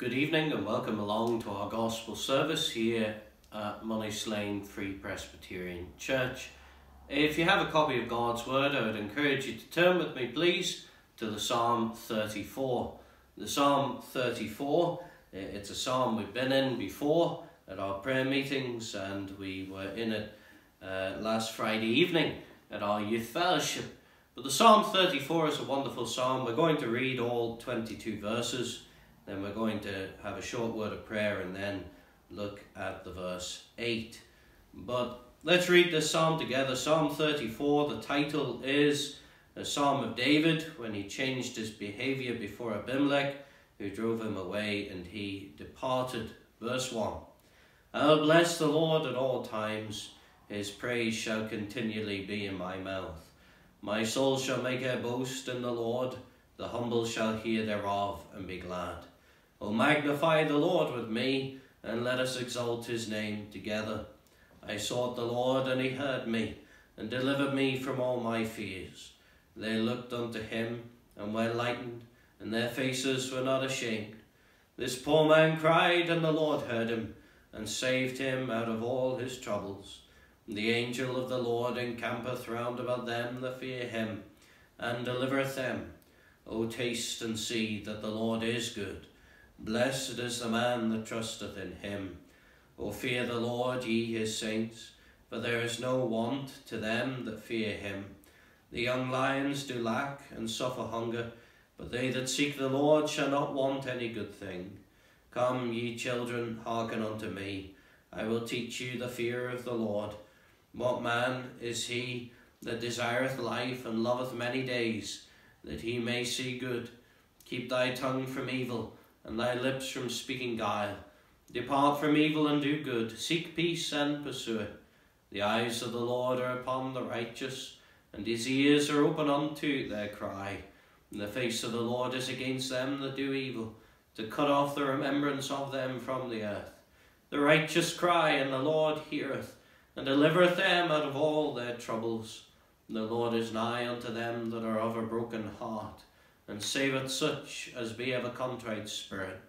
Good evening and welcome along to our gospel service here at Moneyslane Free Presbyterian Church. If you have a copy of God's Word, I would encourage you to turn with me, please, to the Psalm 34. The Psalm 34, it's a psalm we've been in before at our prayer meetings, and we were in it uh, last Friday evening at our youth fellowship. But the Psalm 34 is a wonderful psalm. We're going to read all 22 verses. Then we're going to have a short word of prayer and then look at the verse 8. But let's read this psalm together. Psalm 34, the title is a psalm of David when he changed his behavior before Abimelech, who drove him away and he departed. Verse 1 I'll bless the Lord at all times, his praise shall continually be in my mouth. My soul shall make a boast in the Lord, the humble shall hear thereof and be glad. O magnify the Lord with me, and let us exalt his name together. I sought the Lord, and he heard me, and delivered me from all my fears. They looked unto him, and were lightened, and their faces were not ashamed. This poor man cried, and the Lord heard him, and saved him out of all his troubles. The angel of the Lord encampeth round about them that fear him, and delivereth them. O taste and see that the Lord is good. Blessed is the man that trusteth in him. O fear the Lord, ye his saints, for there is no want to them that fear him. The young lions do lack and suffer hunger, but they that seek the Lord shall not want any good thing. Come, ye children, hearken unto me. I will teach you the fear of the Lord. What man is he that desireth life and loveth many days, that he may see good? Keep thy tongue from evil and thy lips from speaking guile. Depart from evil and do good, seek peace and pursue it. The eyes of the Lord are upon the righteous, and his ears are open unto their cry. And the face of the Lord is against them that do evil, to cut off the remembrance of them from the earth. The righteous cry, and the Lord heareth, and delivereth them out of all their troubles. And The Lord is nigh unto them that are of a broken heart and saveth such as be of a contrite spirit.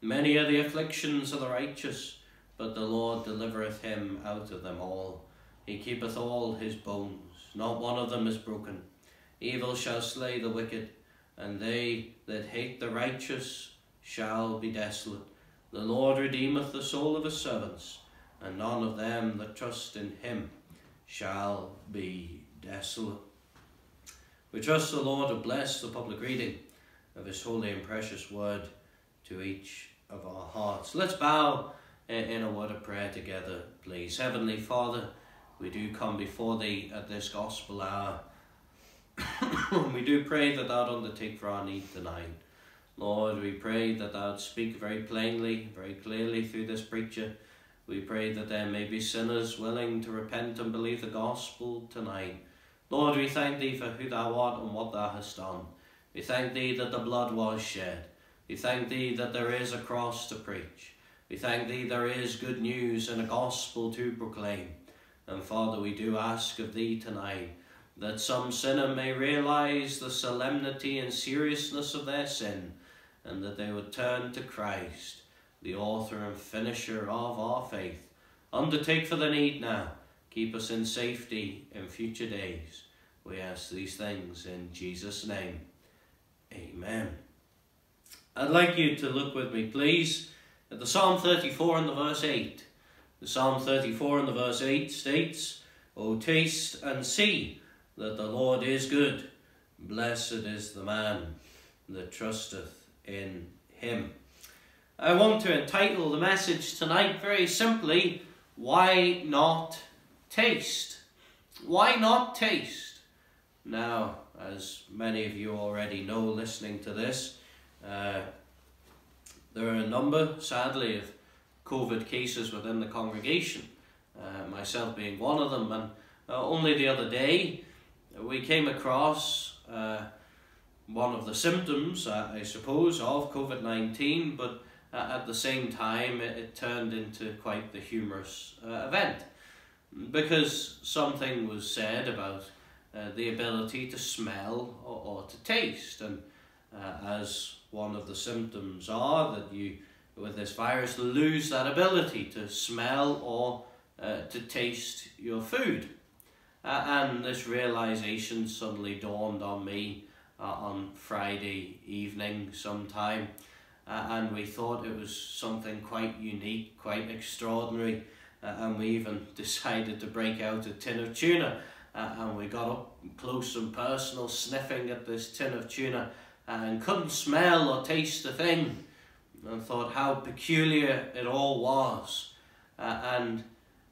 Many are the afflictions of the righteous, but the Lord delivereth him out of them all. He keepeth all his bones, not one of them is broken. Evil shall slay the wicked, and they that hate the righteous shall be desolate. The Lord redeemeth the soul of his servants, and none of them that trust in him shall be desolate. We trust the Lord to bless the public reading of His holy and precious word to each of our hearts. Let's bow in a word of prayer together, please. Heavenly Father, we do come before Thee at this gospel hour. we do pray that Thou'd undertake for our need tonight. Lord, we pray that Thou'd speak very plainly, very clearly through this preacher. We pray that there may be sinners willing to repent and believe the gospel tonight. Lord, we thank thee for who thou art and what thou hast done. We thank thee that the blood was shed. We thank thee that there is a cross to preach. We thank thee there is good news and a gospel to proclaim. And Father, we do ask of thee tonight that some sinner may realize the solemnity and seriousness of their sin and that they would turn to Christ, the author and finisher of our faith. Undertake for the need now Keep us in safety in future days. We ask these things in Jesus' name. Amen. I'd like you to look with me, please, at the Psalm 34 and the verse 8. The Psalm 34 and the verse 8 states, O taste and see that the Lord is good. Blessed is the man that trusteth in him. I want to entitle the message tonight very simply, Why Not Taste. Why not taste? Now, as many of you already know listening to this, uh, there are a number, sadly, of COVID cases within the congregation, uh, myself being one of them. And uh, only the other day, we came across uh, one of the symptoms, uh, I suppose, of COVID 19, but uh, at the same time, it, it, turned into quite the humorous event because something was said about uh, the ability to smell or, or, to taste and uh, as one of the symptoms are that you, with this virus, lose that ability to smell or uh, to taste your food. And this realization suddenly dawned on me uh, on Friday evening sometime. And we thought it was something quite unique, quite extraordinary. And we even decided to break out a tin of tuna. Uh, and we got up close and personal, sniffing at this tin of tuna and couldn't smell or taste a thing. And thought how peculiar it all was. Uh, and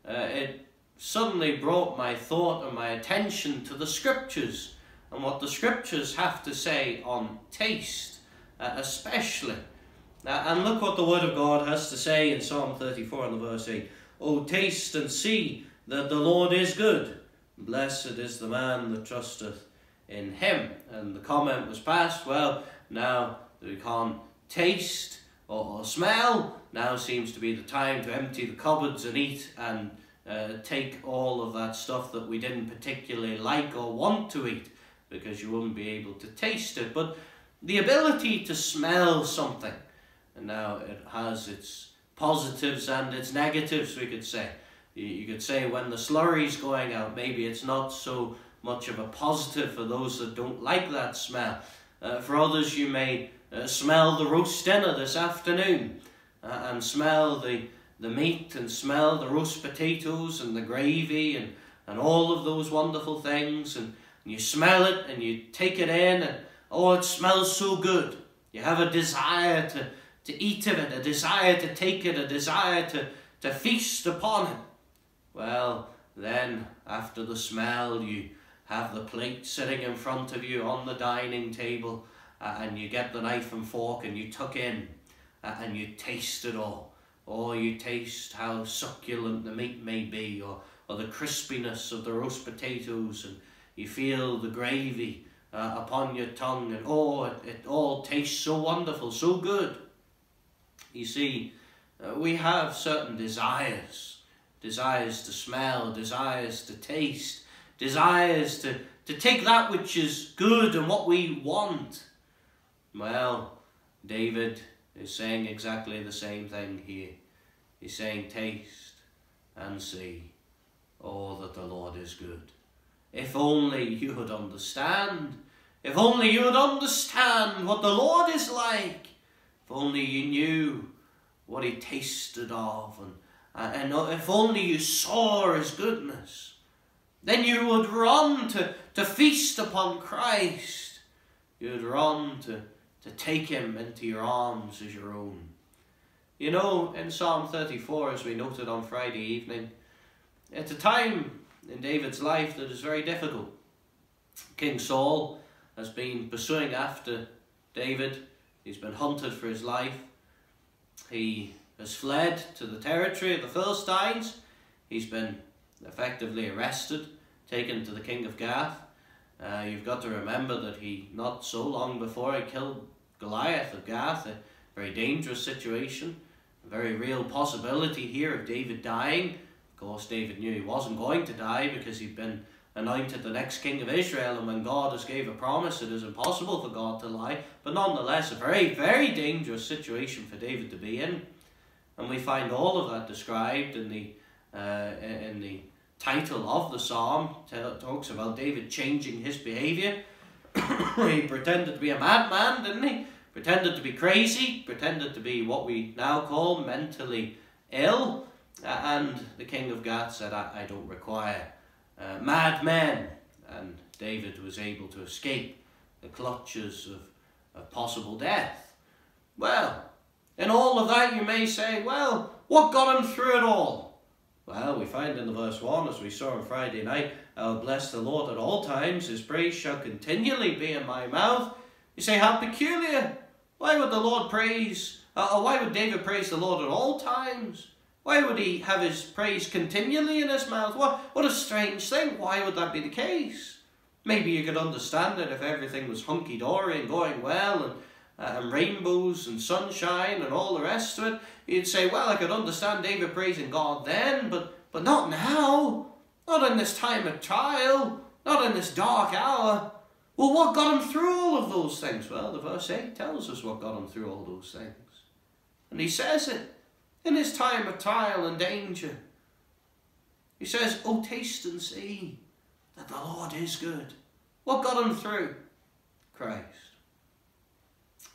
uh, it suddenly brought my thought and my attention to the scriptures and what the scriptures have to say on taste, uh, especially. Uh, and look what the Word of God has to say in Psalm 34 and the verse 8. Oh, taste and see that the Lord is good. Blessed is the man that trusteth in him. And the comment was passed, well, now that we can't taste or, or smell, now seems to be the time to empty the cupboards and eat and uh, take all of that stuff that we didn't particularly like or want to eat because you wouldn't be able to taste it. But the ability to smell something, and now it has its positives and its negatives, we could say. You could say when the slurry's going out, maybe it's not so much of a positive for those that don't like that smell. Uh, for others, you may uh, smell the roast dinner this afternoon uh, and smell the, the meat and smell the roast potatoes and the gravy and, and all of those wonderful things. And, and you smell it and you take it in and oh, it smells so good. You have a desire to, to eat of it, a desire to take it, a desire to, to feast upon it. Well, then, after the smell, you have the plate sitting in front of you on the dining table, uh, and you get the knife and fork and you tuck in, uh, and you taste it all. Or you taste how succulent the meat may be, or, or the crispiness of the roast potatoes, and you feel the gravy uh, upon your tongue, and oh, it, it all tastes so wonderful, so good. You see, uh, we have certain desires desires to smell, desires to taste, desires to, to take that which is good and what we want. Well, David is saying exactly the same thing here. He's saying, Taste and see, oh, that the Lord is good. If only you would understand. If only you would understand what the Lord is like. If only you knew what he tasted of and uh, and uh, if only you saw his goodness, then you would run to, to feast upon Christ. You would run to, to take him into your arms as your own. You know, in Psalm 34, as we noted on Friday evening, it's a time in David's life that is very difficult. King Saul has been pursuing after David. He's been hunted for his life. He has fled to the territory of the Philistines. He's been effectively arrested, taken to the king of Gath. Uh, you've got to remember that he, not so long before, he killed Goliath of Gath, a very dangerous situation, a very real possibility here of David dying. Of course, David knew he wasn't going to die because he'd been anointed the next king of Israel, and when God has gave a promise, it is impossible for God to lie. But nonetheless, a very, very dangerous situation for David to be in. And we find all of that described in the, uh, in the title of the psalm. Talks about David changing his behaviour. he pretended to be a madman, didn't he? Pretended to be crazy, pretended to be what we now call mentally ill. And the king of Gath said, I, I don't require uh, madmen. And David was able to escape the clutches of, of possible death. Well, in all of that, you may say, well, what got him through it all? Well, we find in the verse 1, as we saw on Friday night, I'll bless the Lord at all times, his praise shall continually be in my mouth. You say, how peculiar. Why would the Lord praise, uh, why would David praise the Lord at all times? Why would he have his praise continually in his mouth? What, what a strange thing. Why would that be the case? Maybe you could understand it if everything was hunky-dory and going well and uh, and rainbows and sunshine and all the rest of it, you'd say, well, I could understand David praising God then, but, but not now. Not in this time of trial. Not in this dark hour. Well, what got him through all of those things? Well, the verse 8 tells us what got him through all those things. And he says it in his time of trial and danger. He says, Oh, taste and see that the Lord is good. What got him through? Christ.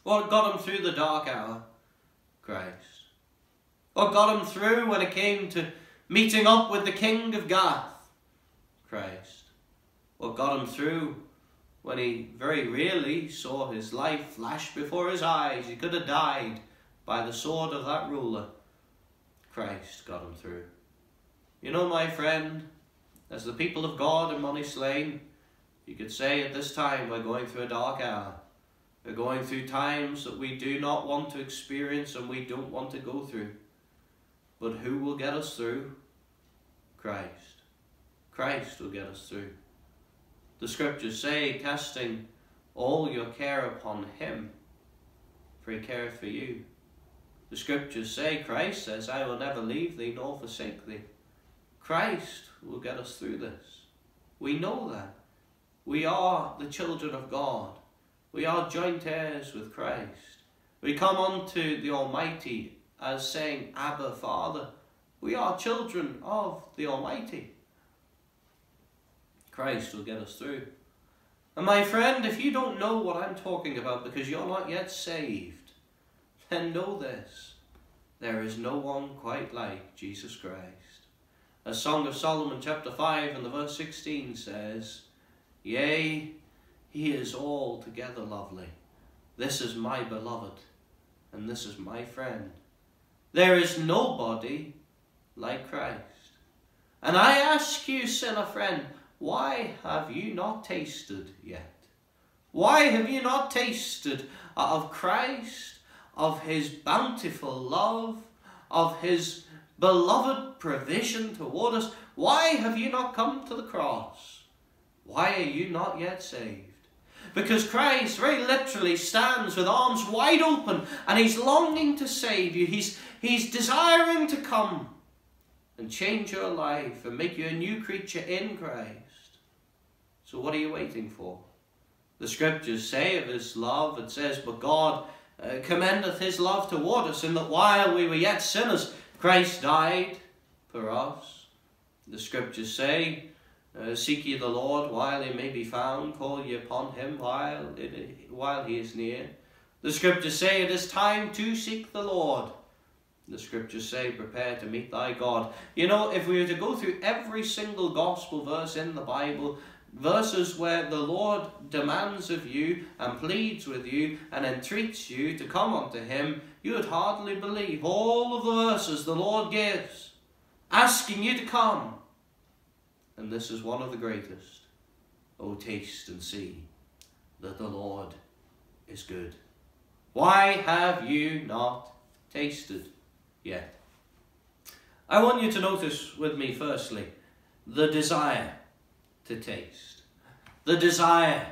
What got him through the dark hour? Christ. What got him through when it came to meeting up with the King of Gath? Christ. What got him through when he very rarely saw his life flash before his eyes? He could have died by the sword of that ruler. Christ got him through. You know, my friend, as the people of God in Moneyslane, you could say at this time we're going through a dark hour. We're going through times that we do not want to experience and we don't want to go through. But who will get us through? Christ. Christ will get us through. The scriptures say, casting all your care upon him, for he careth for you. The scriptures say, Christ says, I will never leave thee nor forsake thee. Christ will get us through this. We know that. We are the children of God. We are joint heirs with Christ. We come unto the Almighty as saying, Abba, Father. We are children of the Almighty. Christ will get us through. And my friend, if you don't know what I'm talking about because you're not yet saved, then know this. There is no one quite like Jesus Christ. As Song of Solomon chapter 5 and the verse 16 says, Yea, he is altogether lovely. This is my beloved, and this is my friend. There is nobody like Christ. And I ask you, sinner friend, why have you not tasted yet? Why have you not tasted of Christ, of his bountiful love, of his beloved provision toward us? Why have you not come to the cross? Why are you not yet saved? Because Christ very literally stands with arms wide open and he's longing to save you. He's, he's desiring to come and change your life and make you a new creature in Christ. So what are you waiting for? The scriptures say of his love, it says, But God uh, commendeth his love toward us in that while we were yet sinners, Christ died for us. The scriptures say, uh, Seek ye the Lord while he may be found, call ye upon him while, it, while he is near. The scriptures say it is time to seek the Lord. The scriptures say, prepare to meet thy God. You know, if we were to go through every single gospel verse in the Bible, verses where the Lord demands of you and pleads with you and entreats you to come unto him, you would hardly believe all of the verses the Lord gives, asking you to come. And this is one of the greatest. Oh, taste and see that the Lord is good. Why have you not tasted yet? I want you to notice with me, firstly, the desire to taste. The desire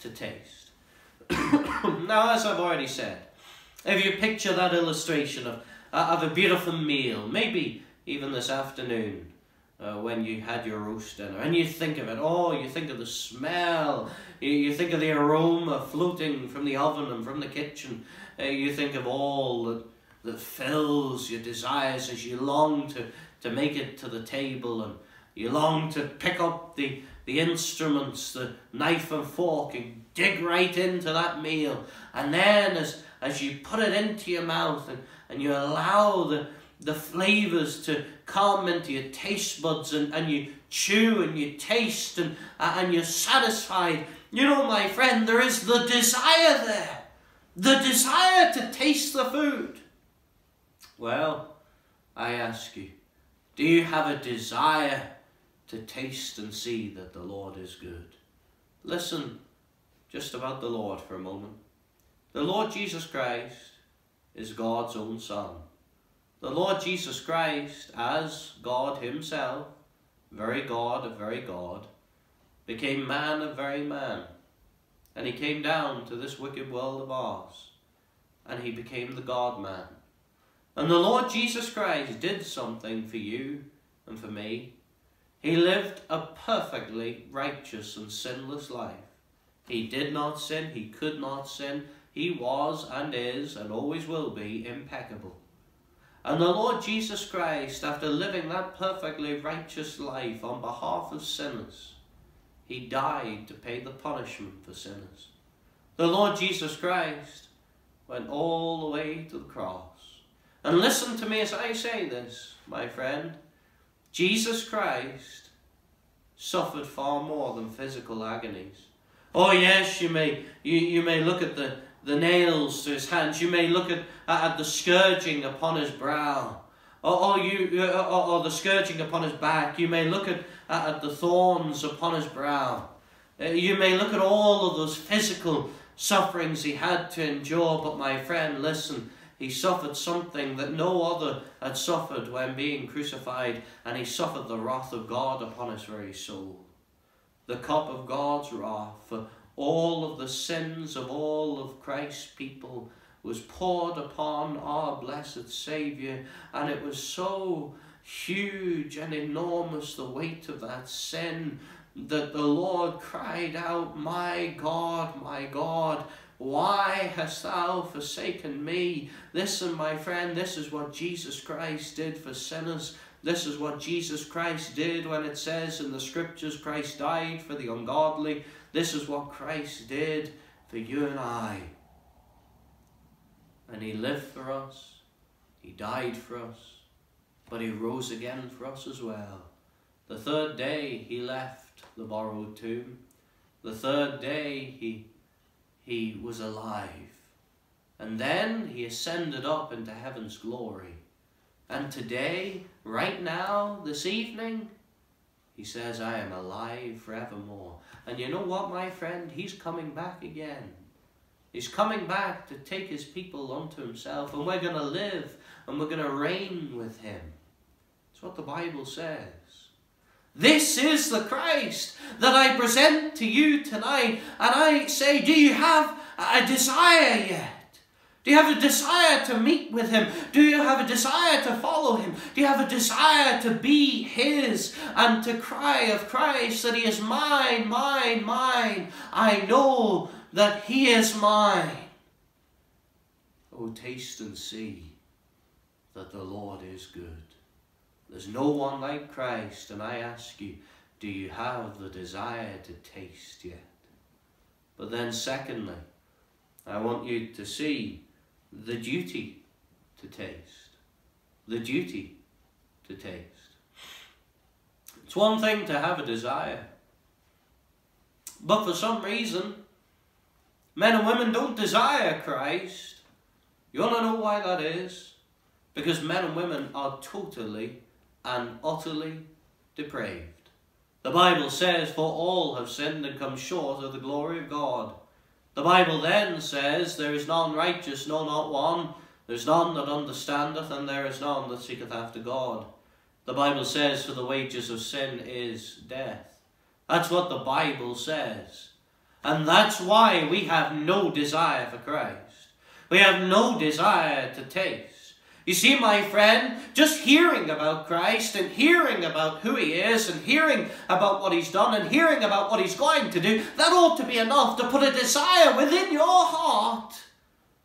to taste. now, as I've already said, if you picture that illustration of, uh, of a beautiful meal, maybe even this afternoon, uh, when you had your roast dinner, and you think of it, oh, you think of the smell, you, you think of the aroma floating from the oven and from the kitchen, uh, you think of all that, that fills your desires as you long to, to make it to the table, and you long to pick up the, the instruments, the knife and fork, and dig right into that meal. And then as, as you put it into your mouth and, and you allow the, the flavors to come into your taste buds and, and you chew and you taste and, uh, and you're satisfied. You know, my friend, there is the desire there. The desire to taste the food. Well, I ask you, do you have a desire to taste and see that the Lord is good. Listen just about the Lord for a moment. The Lord Jesus Christ is God's own Son. The Lord Jesus Christ, as God Himself, very God of very God, became man of very man. And He came down to this wicked world of ours. And He became the God man. And the Lord Jesus Christ did something for you and for me he lived a perfectly righteous and sinless life. He did not sin, he could not sin. He was and is and always will be impeccable. And the Lord Jesus Christ, after living that perfectly righteous life on behalf of sinners, he died to pay the punishment for sinners. The Lord Jesus Christ went all the way to the cross. And listen to me as I say this, my friend. Jesus Christ suffered far more than physical agonies. Oh yes, you may you, you may look at the the nails to his hands. You may look at, at the scourging upon his brow. Or, or, you, or, or the scourging upon his back. You may look at, at the thorns upon his brow. Uh, you may look at all of those physical sufferings he had to endure, but my friend, listen, he suffered something that no other had suffered when being crucified, and he suffered the wrath of God upon his very soul. The cup of God's wrath for all of the sins of all of Christ's people was poured upon our blessed Saviour, and it was so huge and enormous the weight of that sin that the Lord cried out, My God, my God, why hast thou forsaken me? Listen, my friend, this is what Jesus Christ did for sinners. This is what Jesus Christ did when it says in the scriptures Christ died for the ungodly. This is what Christ did for you and I. And he lived for us, he died for us, but he rose again for us as well. The third day he left the borrowed tomb. The third day he, he was alive. And then he ascended up into heaven's glory. And today, right now, this evening, he says, I am alive forevermore. And you know what, my friend? He's coming back again. He's coming back to take his people unto himself, and we're going to live and we're going to reign with him. That's what the Bible says. This is the Christ that I present to you tonight. And I say, do you have a desire yet? Do you have a desire to meet with Him? Do you have a desire to follow Him? Do you have a desire to be His and to cry of Christ that He is mine, mine, mine? I know that He is mine. Oh, taste and see that the Lord is good. There's no one like Christ, and I ask you, do you have the desire to taste yet? But then, secondly, I want you to see the duty to taste. The duty to taste. It's one thing to have a desire, but for some reason, men and women don't desire Christ. You want to know why that is? Because men and women are totally and utterly depraved. The Bible says, For all have sinned and come short of the glory of God. The Bible then says, There is none righteous, no, not one. There's none that understandeth, and there is none that seeketh after God. The Bible says, For the wages of sin is death. That's what the Bible says. And that's why we have no desire for Christ. We have no desire to taste. You see, my friend, just hearing about Christ and hearing about who he is and hearing about what he's done and hearing about what he's going to do, that ought to be enough to put a desire within your heart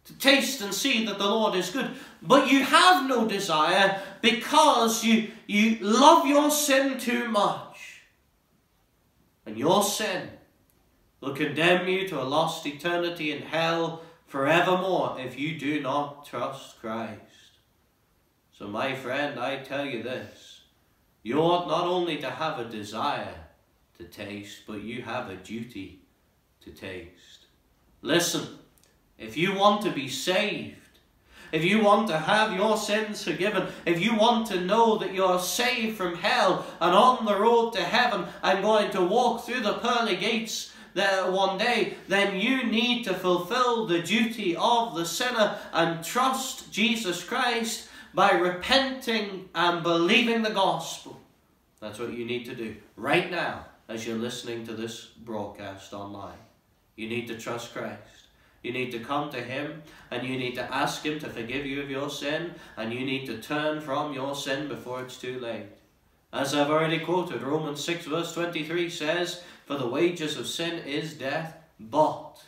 to taste and see that the Lord is good. But you have no desire because you, you love your sin too much. And your sin will condemn you to a lost eternity in hell forevermore if you do not trust Christ. So, my friend, I tell you this you ought not only to have a desire to taste, but you have a duty to taste. Listen, if you want to be saved, if you want to have your sins forgiven, if you want to know that you're saved from hell and on the road to heaven and going to walk through the pearly gates there one day, then you need to fulfill the duty of the sinner and trust Jesus Christ by repenting and believing the gospel. That's what you need to do right now as you're listening to this broadcast online. You need to trust Christ. You need to come to Him and you need to ask Him to forgive you of your sin and you need to turn from your sin before it's too late. As I've already quoted, Romans 6 verse 23 says, For the wages of sin is death, But,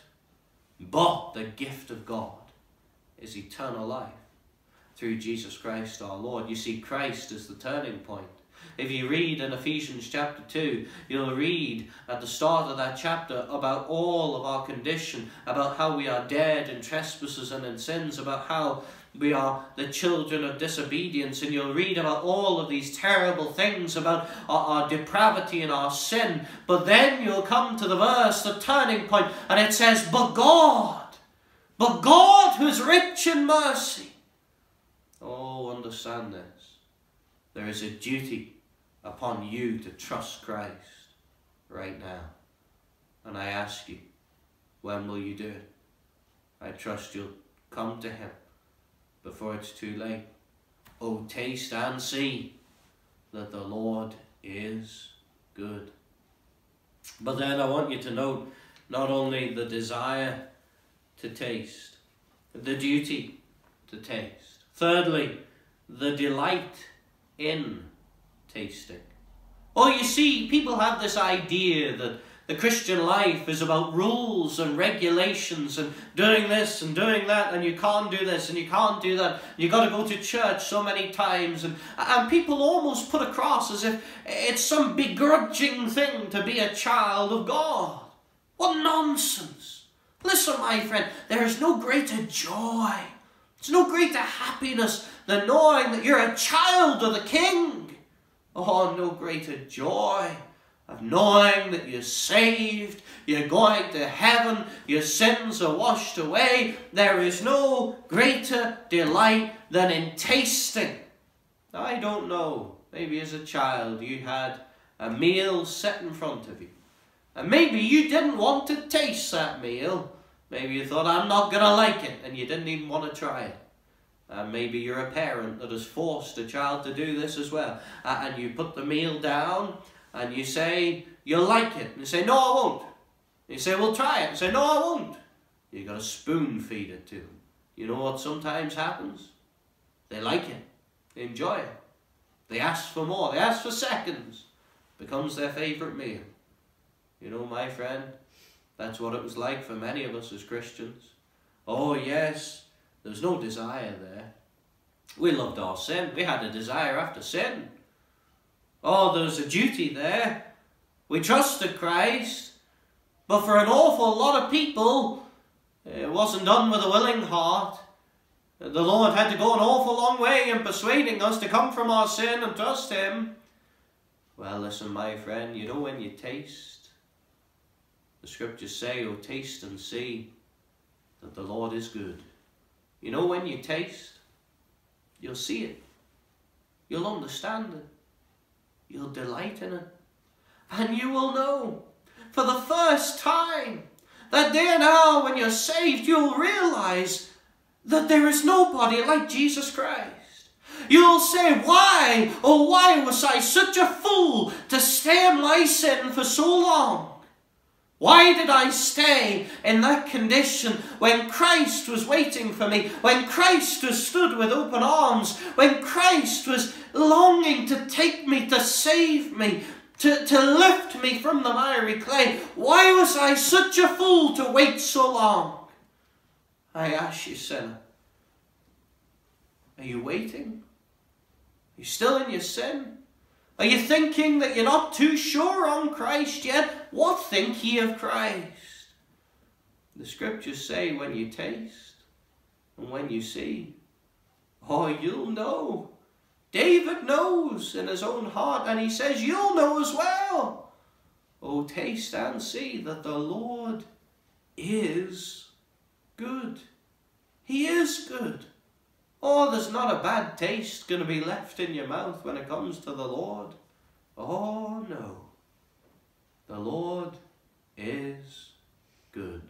but the gift of God is eternal life through Jesus Christ our Lord. You see, Christ is the turning point. If you read in Ephesians chapter 2, you'll read at the start of that chapter about all of our condition, about how we are dead in trespasses and in sins, about how we are the children of disobedience, and you'll read about all of these terrible things about our, our, depravity and our sin. But then you'll come to the verse, the turning point, and it says, But God, but God who is rich in mercy. Understand this. There is a duty upon you to trust Christ right now. And I ask you, when will you do it? I trust you'll come to Him before it's too late. Oh, taste and see that the Lord is good. But then I want you to note not only the desire to taste, the duty to taste. Thirdly, the delight in tasting. Oh, you see, people have this idea that the Christian life is about rules and regulations and doing this and doing that and you can't do this and you can't do that. You've got to go to church so many times and, and people almost put across as if it's some begrudging thing to be a child of God. What nonsense. Listen, my friend, there is no greater joy. There's no greater happiness than knowing that you're a child of the King. Oh, no greater joy of knowing that you're saved, you're going to heaven, your sins are washed away. There is no greater delight than in tasting. I don't know. Maybe as a child you had a meal set in front of you. And maybe you didn't want to taste that meal. Maybe you thought, I'm not going to like it, and you didn't even want to try it. Uh, maybe you're a parent that has forced a child to do this as well. Uh, and you put the meal down and you say, you'll like it. And you say, no, I won't. And you say, well, try it. And say, no, I won't. You've got to spoon feed it to them. You know what sometimes happens? They like it. They enjoy it. They ask for more. They ask for seconds. Becomes their favourite meal. You know, my friend, that's what it was like for many of us as Christians. Oh, yes, there was no desire there. We loved our sin. We had a desire after sin. Oh, there was a duty there. We trusted Christ. But for an awful lot of people, it wasn't done with a willing heart. The Lord had to go an awful long way in persuading us to come from our sin and trust Him. Well, listen, my friend, you know when you taste, the scriptures say, Oh, taste and see that the Lord is good. You know, when you taste, you'll see it. You'll understand it. You'll delight in it. And you will know for the first time that there now, when you're saved, you'll realize that there is nobody like Jesus Christ. You'll say, Why, oh, why was I such a fool to stay in my sin for so long? Why did I stay in that condition when Christ was waiting for me, when Christ was stood with open arms, when Christ was longing to take me, to save me, to, to lift me from the miry clay? Why was I such a fool to wait so long? I ask you, sinner, are you waiting? Are you still in your sin? Are you thinking that you're not too sure on Christ yet? What think ye of Christ? The scriptures say when you taste and when you see, oh, you'll know. David knows in his own heart, and he says, You'll know as well. Oh, taste and see that the Lord is good. He is good. Oh, there's not a bad taste going to be left in your mouth when it comes to the Lord. Oh, no. The Lord is good.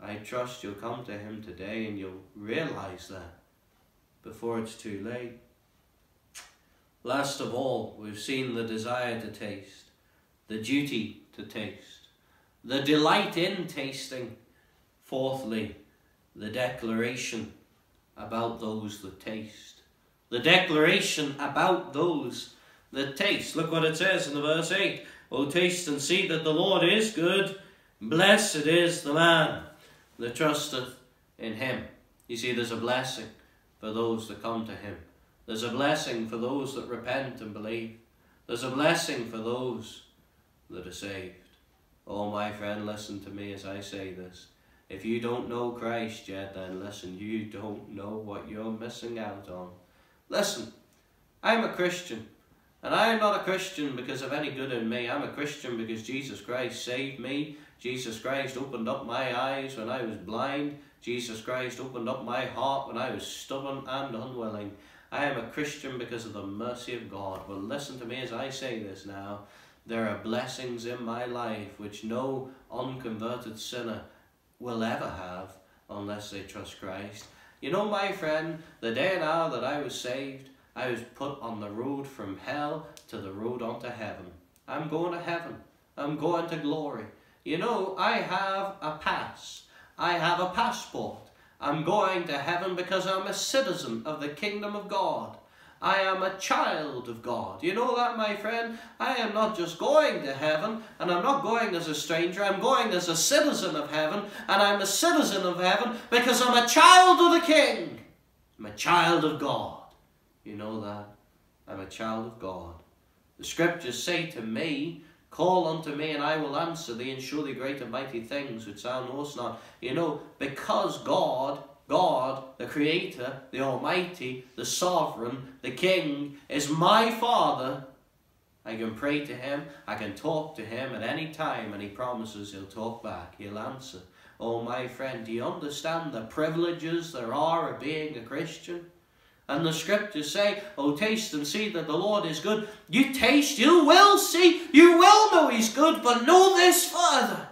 I trust you'll come to Him today and you'll realize that before it's too late. Last of all, we've seen the desire to taste, the duty to taste, the delight in tasting. Fourthly, the declaration about those that taste. The declaration about those that taste. Look what it says in the verse 8. Oh, taste and see that the Lord is good. Blessed is the man that trusteth in him. You see, there's a blessing for those that come to him. There's a blessing for those that repent and believe. There's a blessing for those that are saved. Oh, my friend, listen to me as I say this. If you don't know Christ yet, then listen, you don't know what you're missing out on. Listen, I'm a Christian. And I am not a Christian because of any good in me. I'm a Christian because Jesus Christ saved me. Jesus Christ opened up my eyes when I was blind. Jesus Christ opened up my heart when I was stubborn and unwilling. I am a Christian because of the mercy of God. Well, listen to me as I say this now. There are blessings in my life which no unconverted sinner will ever have unless they trust Christ. You know, my friend, the day and hour that I was saved, I was put on the road from hell to the road onto heaven. I'm going to heaven. I'm going to glory. You know, I have a pass. I have a passport. I'm going to heaven because I'm a citizen of the kingdom of God. I am a child of God. You know that, my friend? I am not just going to heaven, and I'm not going as a stranger. I'm going as a citizen of heaven, and I'm a citizen of heaven because I'm a child of the King. I'm a child of God. You know that? I'm a child of God. The scriptures say to me, Call unto me, and I will answer thee, and show thee great and mighty things which thou knowest not. You know, because God, the Creator, the Almighty, the Sovereign, the King, is my Father, I can pray to Him, I can talk to Him at any time, and He promises He'll talk back, He'll answer. Oh, my friend, do you understand the privileges there are of being a Christian? And the scriptures say, Oh, taste and see that the Lord is good. You taste, you will see, you will know He's good, but know this further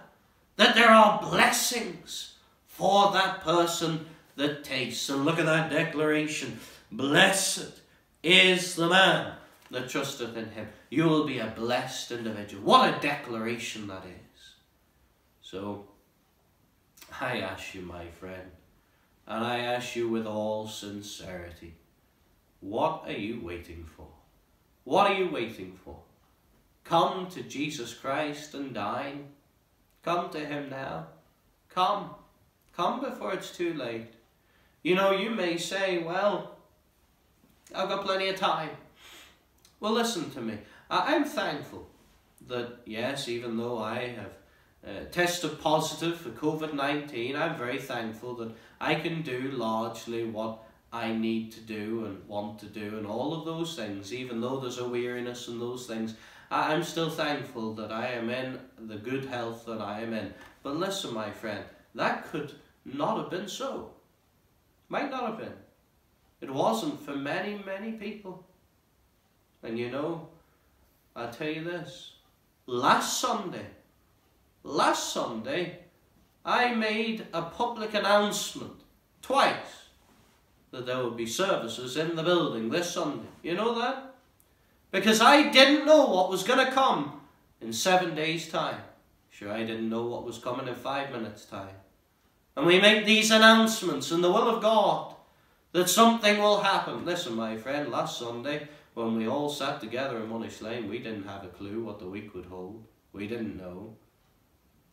that there are blessings for that person that tastes. And look at that declaration Blessed is the man that trusteth in Him. You will be a blessed individual. What a declaration that is. So, I ask you, my friend, and I ask you with all sincerity what are you waiting for? What are you waiting for? Come to Jesus Christ and dine. Come to Him now. Come. Come before it's too late. You know, you may say, well, I've got plenty of time. Well, listen to me. I'm thankful that, yes, even though I have uh, tested positive for COVID-19, I'm very thankful that I can do largely what I need to do and want to do and all of those things, even though there's a weariness and those things, I'm still thankful that I am in the good health that I am in. But listen, my friend, that could not have been so. Might not have been. It wasn't for many, many people. And you know, I'll tell you this. Last Sunday, last Sunday, I made a public announcement twice that there would be services in the building this Sunday. You know that? Because I didn't know what was going to come in seven days' time. Sure, I didn't know what was coming in five minutes' time. And we make these announcements in the will of God that something will happen. Listen, my friend, last Sunday, when we all sat together in Moneyslane, we didn't have a clue what the week would hold. We didn't know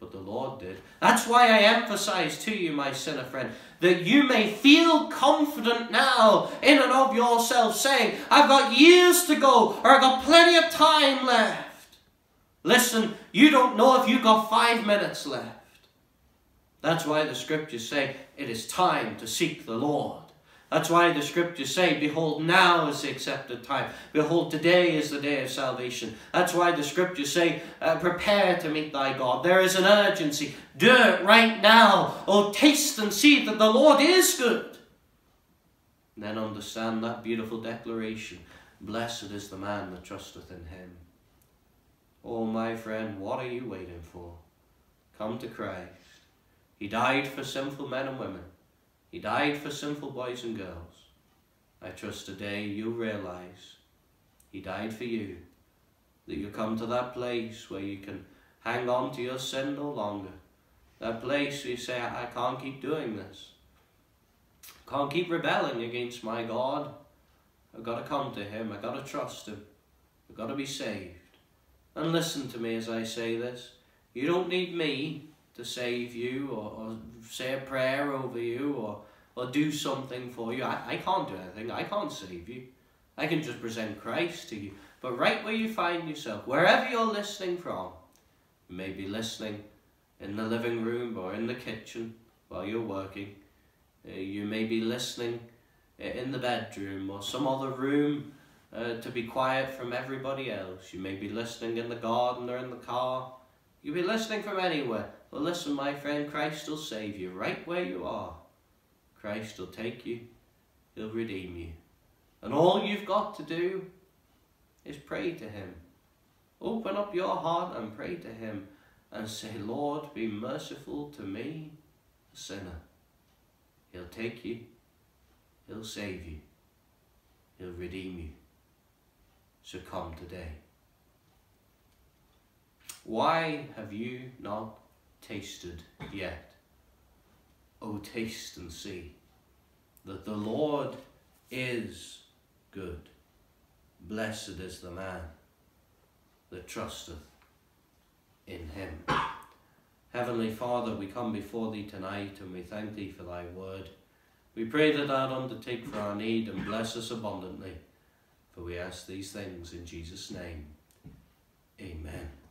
but the Lord did. That's why I emphasize to you, my sinner friend, that you may feel confident now in and of yourself, saying, I've got years to go, or I've got plenty of time left. Listen, you don't know if you've got five minutes left. That's why the scriptures say it is time to seek the Lord. That's why the scriptures say, Behold, now is the accepted time. Behold, today is the day of salvation. That's why the scriptures say, uh, Prepare to meet thy God. There is an urgency. Do it right now. Oh, taste and see that the Lord is good. And then understand that beautiful declaration Blessed is the man that trusteth in him. Oh, my friend, what are you waiting for? Come to Christ. He died for sinful men and women. He died for sinful boys and girls. I trust today you'll realize He died for you. That you come to that place where you can hang on to your sin no longer. That place where you say, I can't keep doing this. Can't keep rebelling against my God. I've got to come to Him. I've got to trust Him. I've got to be saved. And listen to me as I say this. You don't need me to save you or, or say a prayer over you or, or do something for you. I, I can't do anything. I can't save you. I can just present Christ to you. But right where you find yourself, wherever you're listening from, you may be listening in the living room or in the kitchen while you're working. Uh, you may be listening uh, in the bedroom or some other room uh, to be quiet from everybody else. You may be listening in the garden or in the car. You'll be listening from anywhere. Well, listen, my friend, Christ will save you right where you are. Christ will take you. He'll redeem you. And all you've got to do is pray to Him. Open up your heart and pray to Him and say, Lord, be merciful to me, a sinner. He'll take you. He'll save you. He'll redeem you. So come today. Why have you not tasted yet? Oh, taste and see that the Lord is good. Blessed is the man that trusteth in him. Heavenly Father, we come before thee tonight and we thank thee for thy word. We pray that thou undertake for our need and bless us abundantly. For we ask these things in Jesus' name. Amen.